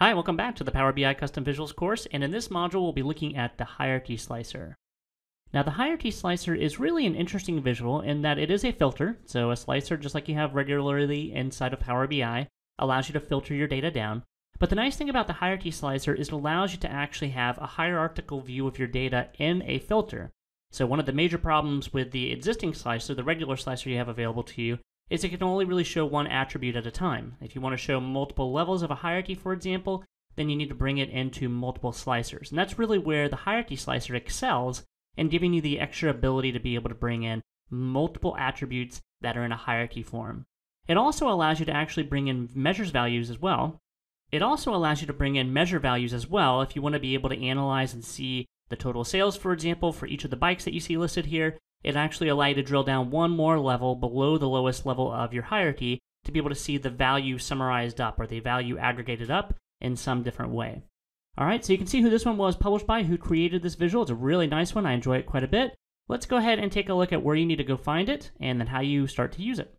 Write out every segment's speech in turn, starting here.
Hi, welcome back to the Power BI Custom Visuals course, and in this module we'll be looking at the hierarchy slicer. Now the hierarchy slicer is really an interesting visual in that it is a filter, so a slicer just like you have regularly inside of Power BI allows you to filter your data down. But the nice thing about the hierarchy slicer is it allows you to actually have a hierarchical view of your data in a filter. So one of the major problems with the existing slicer, the regular slicer you have available to you, is it can only really show one attribute at a time. If you want to show multiple levels of a hierarchy, for example, then you need to bring it into multiple slicers. And that's really where the hierarchy slicer excels in giving you the extra ability to be able to bring in multiple attributes that are in a hierarchy form. It also allows you to actually bring in measures values as well. It also allows you to bring in measure values as well if you want to be able to analyze and see the total sales, for example, for each of the bikes that you see listed here, it actually allows you to drill down one more level below the lowest level of your hierarchy to be able to see the value summarized up or the value aggregated up in some different way. All right, so you can see who this one was published by, who created this visual. It's a really nice one. I enjoy it quite a bit. Let's go ahead and take a look at where you need to go find it and then how you start to use it.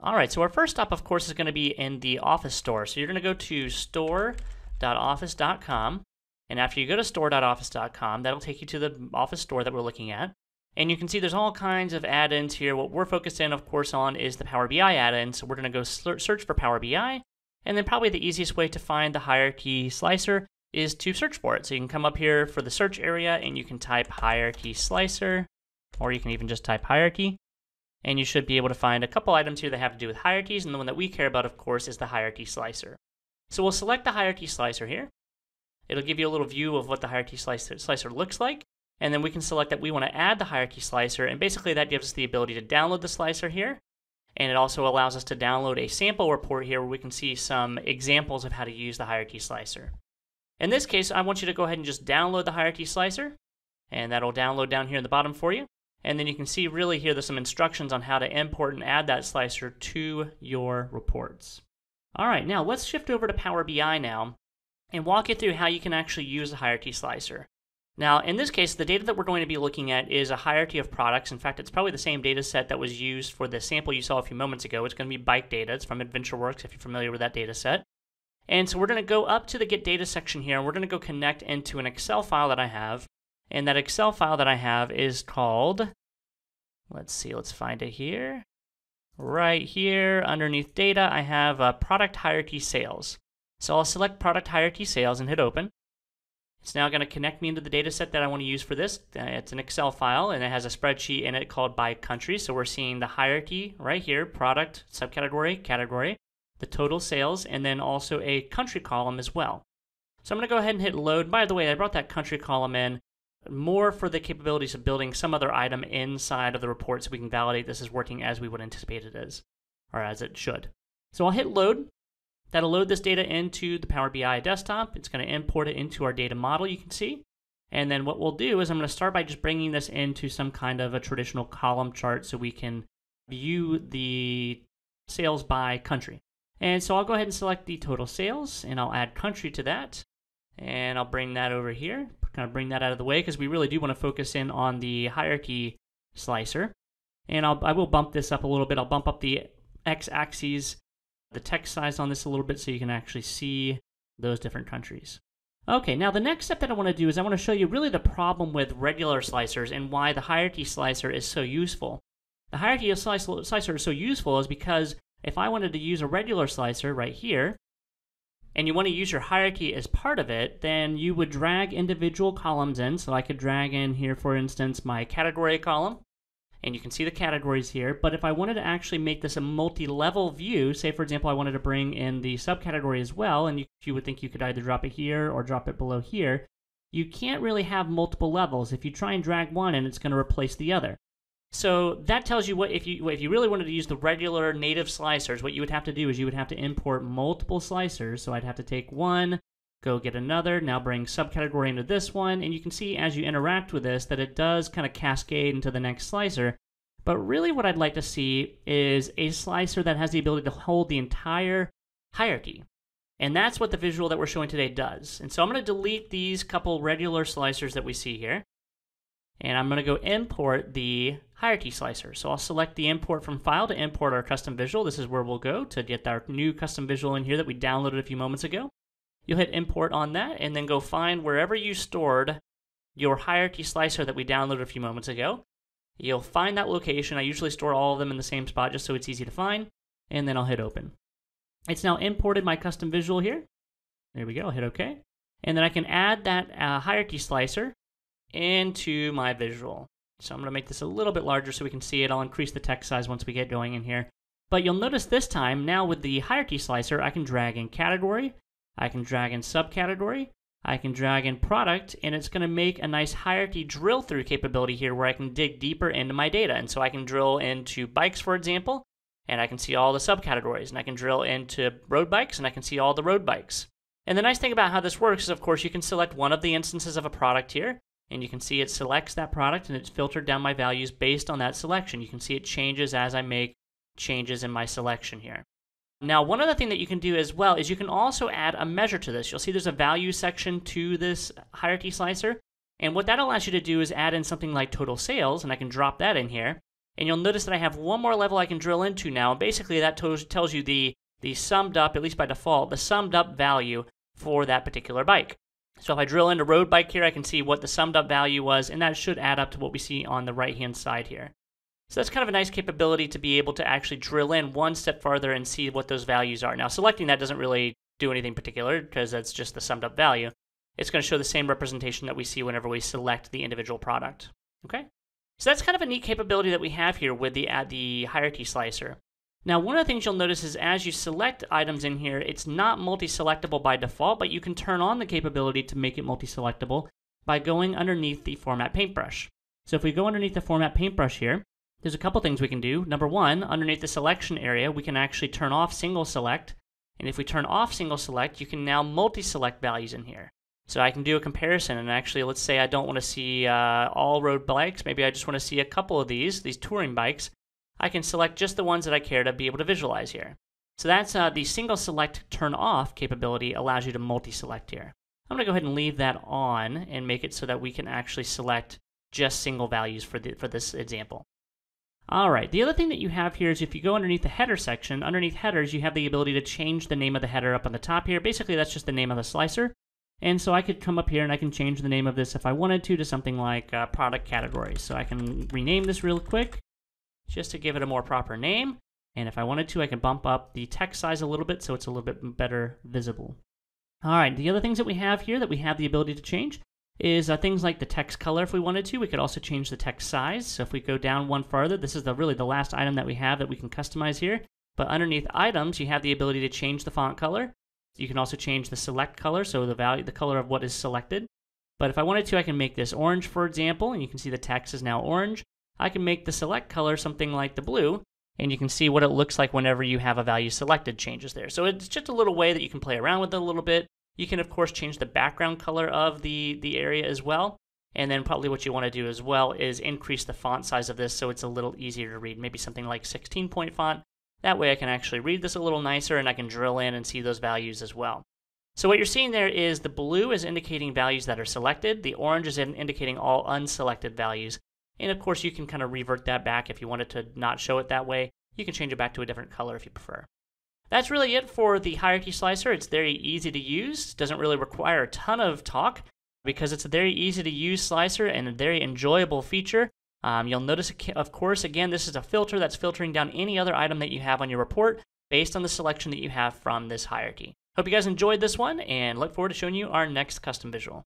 All right, so our first stop, of course, is going to be in the Office store. So you're going to go to store.office.com and after you go to store.office.com, that'll take you to the Office store that we're looking at. And you can see there's all kinds of add-ins here. What we're focused in, of course, on is the Power BI add-in. So we're going to go search for Power BI. And then probably the easiest way to find the hierarchy slicer is to search for it. So you can come up here for the search area and you can type hierarchy slicer, or you can even just type hierarchy. And you should be able to find a couple items here that have to do with hierarchies. And the one that we care about, of course, is the hierarchy slicer. So we'll select the hierarchy slicer here. It'll give you a little view of what the hierarchy slicer, slicer looks like. And then we can select that we want to add the hierarchy slicer. And basically that gives us the ability to download the slicer here. And it also allows us to download a sample report here where we can see some examples of how to use the hierarchy slicer. In this case, I want you to go ahead and just download the hierarchy slicer. And that'll download down here in the bottom for you. And then you can see really here there's some instructions on how to import and add that slicer to your reports. All right, now let's shift over to Power BI now and walk you through how you can actually use the hierarchy slicer. Now, in this case, the data that we're going to be looking at is a hierarchy of products. In fact, it's probably the same data set that was used for the sample you saw a few moments ago. It's going to be bike data. It's from AdventureWorks if you're familiar with that data set. And so we're going to go up to the Get Data section here, and we're going to go connect into an Excel file that I have. And that Excel file that I have is called, let's see, let's find it here. Right here, underneath data, I have a product hierarchy sales. So I'll select product hierarchy sales and hit open. It's now going to connect me into the data set that I want to use for this. Uh, it's an Excel file and it has a spreadsheet in it called by country. So we're seeing the hierarchy right here, product, subcategory, category, the total sales, and then also a country column as well. So I'm going to go ahead and hit load. By the way, I brought that country column in more for the capabilities of building some other item inside of the report so we can validate this is working as we would anticipate it is, or as it should. So I'll hit load. That'll load this data into the Power BI desktop. It's going to import it into our data model, you can see. And then what we'll do is I'm going to start by just bringing this into some kind of a traditional column chart so we can view the sales by country. And so I'll go ahead and select the total sales and I'll add country to that. And I'll bring that over here, kind of bring that out of the way because we really do want to focus in on the hierarchy slicer. And I'll, I will bump this up a little bit. I'll bump up the x-axis the text size on this a little bit so you can actually see those different countries. Okay, now the next step that I want to do is I want to show you really the problem with regular slicers and why the hierarchy slicer is so useful. The hierarchy slicer is so useful is because if I wanted to use a regular slicer right here, and you want to use your hierarchy as part of it, then you would drag individual columns in. So I could drag in here, for instance, my category column and you can see the categories here. But if I wanted to actually make this a multi-level view, say for example I wanted to bring in the subcategory as well, and you, you would think you could either drop it here or drop it below here, you can't really have multiple levels. If you try and drag one and it's going to replace the other. So that tells you what if you if you really wanted to use the regular native slicers, what you would have to do is you would have to import multiple slicers. So I'd have to take one, go get another, now bring subcategory into this one, and you can see as you interact with this that it does kind of cascade into the next slicer. But really what I'd like to see is a slicer that has the ability to hold the entire hierarchy. And that's what the visual that we're showing today does. And so I'm going to delete these couple regular slicers that we see here. and I'm going to go import the hierarchy slicer. So I'll select the import from file to import our custom visual. This is where we'll go to get our new custom visual in here that we downloaded a few moments ago. You'll hit import on that and then go find wherever you stored your hierarchy slicer that we downloaded a few moments ago. You'll find that location. I usually store all of them in the same spot just so it's easy to find. And then I'll hit open. It's now imported my custom visual here. There we go. I'll hit OK. And then I can add that uh, hierarchy slicer into my visual. So I'm going to make this a little bit larger so we can see it. I'll increase the text size once we get going in here. But you'll notice this time, now with the hierarchy slicer, I can drag in category, I can drag in subcategory, I can drag in product, and it's going to make a nice hierarchy drill through capability here where I can dig deeper into my data. And so I can drill into bikes, for example, and I can see all the subcategories. And I can drill into road bikes, and I can see all the road bikes. And the nice thing about how this works is, of course, you can select one of the instances of a product here, and you can see it selects that product and it's filtered down my values based on that selection. You can see it changes as I make changes in my selection here. Now, one other thing that you can do as well is you can also add a measure to this. You'll see there's a value section to this hierarchy slicer. And what that allows you to do is add in something like total sales, and I can drop that in here. And you'll notice that I have one more level I can drill into now. And basically, that tells you the, the summed up, at least by default, the summed up value for that particular bike. So if I drill into road bike here, I can see what the summed up value was, and that should add up to what we see on the right-hand side here. So that's kind of a nice capability to be able to actually drill in one step farther and see what those values are. Now, selecting that doesn't really do anything particular because that's just the summed up value. It's going to show the same representation that we see whenever we select the individual product. Okay? So that's kind of a neat capability that we have here with the, add the hierarchy slicer. Now, one of the things you'll notice is as you select items in here, it's not multi-selectable by default, but you can turn on the capability to make it multi-selectable by going underneath the Format Paintbrush. So if we go underneath the Format Paintbrush here, there's a couple things we can do. Number one, underneath the selection area, we can actually turn off single select. And if we turn off single select, you can now multi-select values in here. So I can do a comparison and actually, let's say I don't want to see uh, all road bikes. Maybe I just want to see a couple of these, these touring bikes. I can select just the ones that I care to be able to visualize here. So that's uh, the single select turn off capability allows you to multi-select here. I'm going to go ahead and leave that on and make it so that we can actually select just single values for, the, for this example. All right, the other thing that you have here is if you go underneath the header section, underneath headers, you have the ability to change the name of the header up on the top here. Basically, that's just the name of the slicer. And so I could come up here and I can change the name of this if I wanted to to something like uh, product category. So I can rename this real quick just to give it a more proper name. And if I wanted to, I can bump up the text size a little bit so it's a little bit better visible. All right, the other things that we have here that we have the ability to change is uh, things like the text color if we wanted to. We could also change the text size. So if we go down one farther, this is the really the last item that we have that we can customize here. But underneath items, you have the ability to change the font color. You can also change the select color, so the value, the color of what is selected. But if I wanted to, I can make this orange, for example, and you can see the text is now orange. I can make the select color something like the blue, and you can see what it looks like whenever you have a value selected changes there. So it's just a little way that you can play around with it a little bit. You can, of course, change the background color of the, the area as well. And then probably what you want to do as well is increase the font size of this so it's a little easier to read. Maybe something like 16 point font. That way I can actually read this a little nicer and I can drill in and see those values as well. So what you're seeing there is the blue is indicating values that are selected. The orange is indicating all unselected values. And of course, you can kind of revert that back if you wanted to not show it that way. You can change it back to a different color if you prefer. That's really it for the hierarchy slicer. It's very easy to use. Doesn't really require a ton of talk because it's a very easy to use slicer and a very enjoyable feature. Um, you'll notice, of course, again, this is a filter that's filtering down any other item that you have on your report based on the selection that you have from this hierarchy. Hope you guys enjoyed this one and look forward to showing you our next custom visual.